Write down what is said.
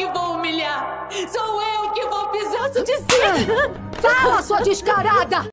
que vou humilhar! Sou eu que vou pisar de cima! Fala, sua descarada!